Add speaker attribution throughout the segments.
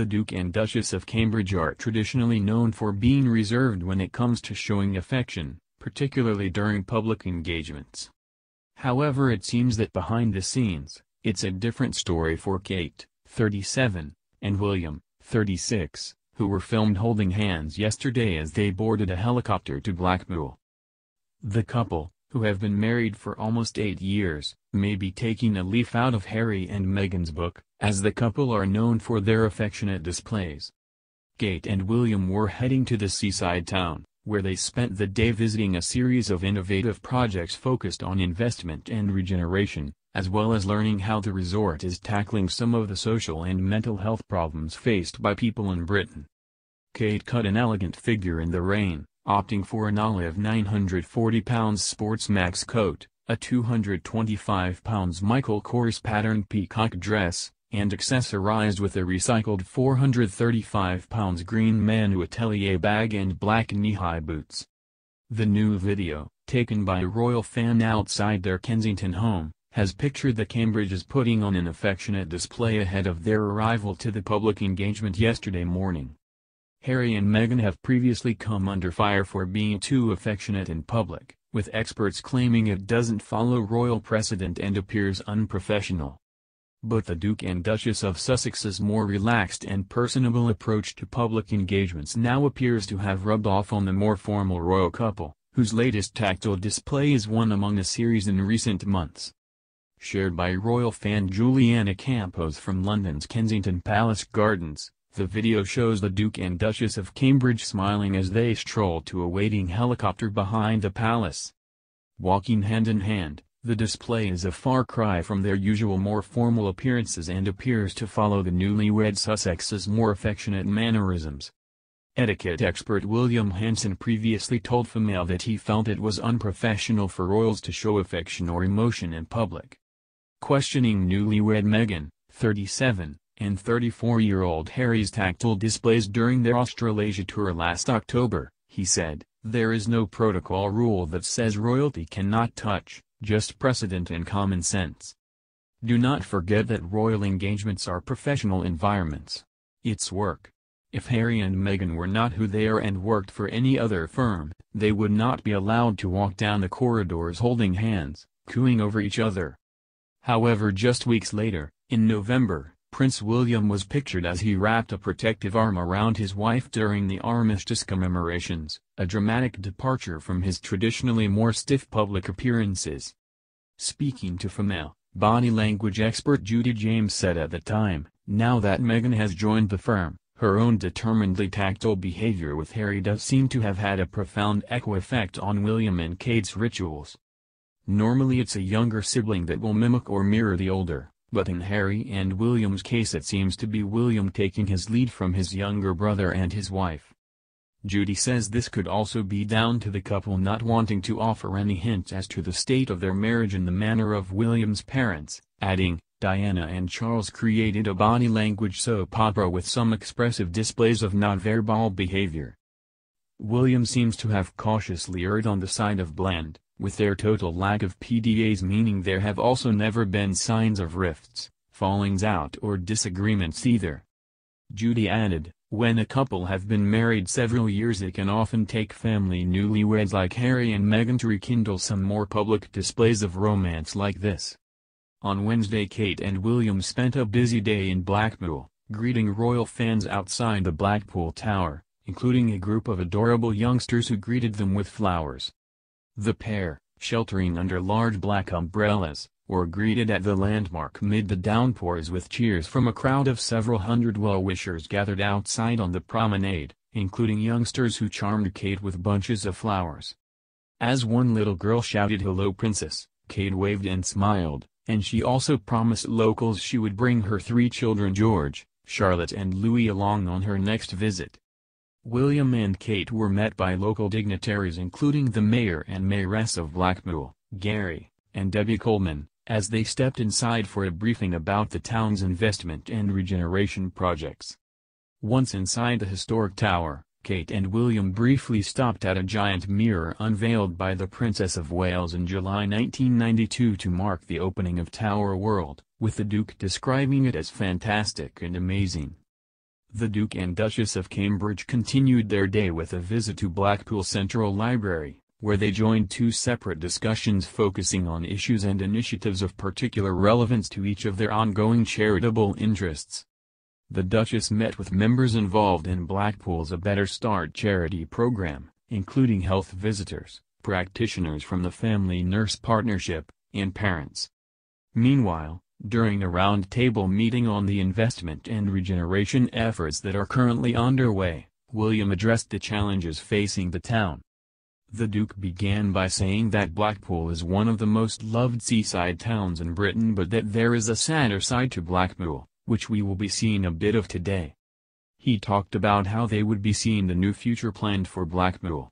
Speaker 1: The Duke and Duchess of Cambridge are traditionally known for being reserved when it comes to showing affection, particularly during public engagements. However it seems that behind the scenes, it's a different story for Kate, 37, and William, 36, who were filmed holding hands yesterday as they boarded a helicopter to Blackpool. The couple, who have been married for almost eight years, may be taking a leaf out of Harry and Meghan's book, as the couple are known for their affectionate displays. Kate and William were heading to the seaside town, where they spent the day visiting a series of innovative projects focused on investment and regeneration, as well as learning how the resort is tackling some of the social and mental health problems faced by people in Britain. Kate cut an elegant figure in the rain, opting for an olive 940 pounds Sportmax coat, a 225 pounds Michael Kors patterned peacock dress, and accessorized with a recycled 435 pounds green Manu Atelier bag and black knee-high boots. The new video, taken by a royal fan outside their Kensington home, has pictured the Cambridges putting on an affectionate display ahead of their arrival to the public engagement yesterday morning. Harry and Meghan have previously come under fire for being too affectionate in public, with experts claiming it doesn't follow royal precedent and appears unprofessional. But the Duke and Duchess of Sussex's more relaxed and personable approach to public engagements now appears to have rubbed off on the more formal royal couple, whose latest tactile display is one among a series in recent months. Shared by royal fan Juliana Campos from London's Kensington Palace Gardens, the video shows the Duke and Duchess of Cambridge smiling as they stroll to a waiting helicopter behind the palace. Walking hand in hand, the display is a far cry from their usual more formal appearances and appears to follow the newlywed Sussex's more affectionate mannerisms. Etiquette expert William Hanson previously told Femail that he felt it was unprofessional for royals to show affection or emotion in public. Questioning newlywed Meghan, 37, and 34-year-old Harry's tactile displays during their Australasia tour last October, he said, There is no protocol rule that says royalty cannot touch, just precedent and common sense. Do not forget that royal engagements are professional environments. It's work. If Harry and Meghan were not who they are and worked for any other firm, they would not be allowed to walk down the corridors holding hands, cooing over each other. However just weeks later, in November, Prince William was pictured as he wrapped a protective arm around his wife during the armistice commemorations, a dramatic departure from his traditionally more stiff public appearances. Speaking to Femail, body language expert Judy James said at the time, now that Meghan has joined the firm, her own determinedly tactile behavior with Harry does seem to have had a profound echo effect on William and Kate's rituals. Normally it's a younger sibling that will mimic or mirror the older, but in Harry and William's case it seems to be William taking his lead from his younger brother and his wife. Judy says this could also be down to the couple not wanting to offer any hints as to the state of their marriage in the manner of William's parents, adding, Diana and Charles created a body language soap opera with some expressive displays of nonverbal behavior. William seems to have cautiously erred on the side of bland, with their total lack of PDAs meaning there have also never been signs of rifts, fallings out or disagreements either. Judy added, when a couple have been married several years it can often take family newlyweds like Harry and Meghan to rekindle some more public displays of romance like this. On Wednesday Kate and William spent a busy day in Blackpool, greeting royal fans outside the Blackpool Tower, including a group of adorable youngsters who greeted them with flowers. The pair, sheltering under large black umbrellas, were greeted at the landmark mid the downpours with cheers from a crowd of several hundred well-wishers gathered outside on the promenade, including youngsters who charmed Kate with bunches of flowers. As one little girl shouted hello princess, Kate waved and smiled, and she also promised locals she would bring her three children George, Charlotte and Louis along on her next visit. William and Kate were met by local dignitaries including the mayor and mayoress of Blackpool, Gary, and Debbie Coleman, as they stepped inside for a briefing about the town's investment and regeneration projects. Once inside the historic tower, Kate and William briefly stopped at a giant mirror unveiled by the Princess of Wales in July 1992 to mark the opening of Tower World, with the Duke describing it as fantastic and amazing. The Duke and Duchess of Cambridge continued their day with a visit to Blackpool Central Library, where they joined two separate discussions focusing on issues and initiatives of particular relevance to each of their ongoing charitable interests. The Duchess met with members involved in Blackpool's A Better Start charity program, including health visitors, practitioners from the Family Nurse Partnership, and parents. Meanwhile, during a roundtable meeting on the investment and regeneration efforts that are currently underway, William addressed the challenges facing the town. The Duke began by saying that Blackpool is one of the most loved seaside towns in Britain but that there is a sadder side to Blackpool, which we will be seeing a bit of today. He talked about how they would be seeing the new future planned for Blackpool.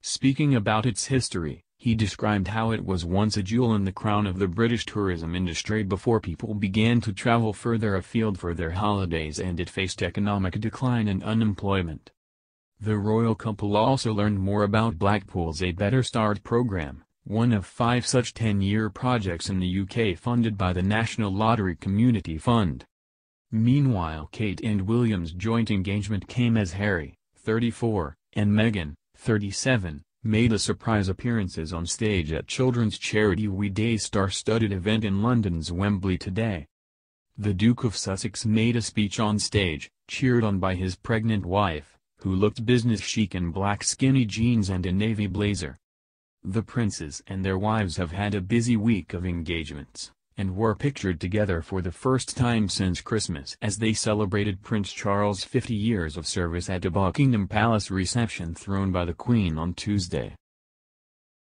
Speaker 1: Speaking about its history, he described how it was once a jewel in the crown of the British tourism industry before people began to travel further afield for their holidays and it faced economic decline and unemployment. The royal couple also learned more about Blackpool's A Better Start program, one of five such 10-year projects in the UK funded by the National Lottery Community Fund. Meanwhile Kate and William's joint engagement came as Harry, 34, and Meghan, 37, made a surprise appearances on stage at children's charity We Day star-studded event in London's Wembley today. The Duke of Sussex made a speech on stage, cheered on by his pregnant wife, who looked business chic in black skinny jeans and a navy blazer. The princes and their wives have had a busy week of engagements, and were pictured together for the first time since Christmas as they celebrated Prince Charles' 50 years of service at a Buckingham Palace reception thrown by the Queen on Tuesday.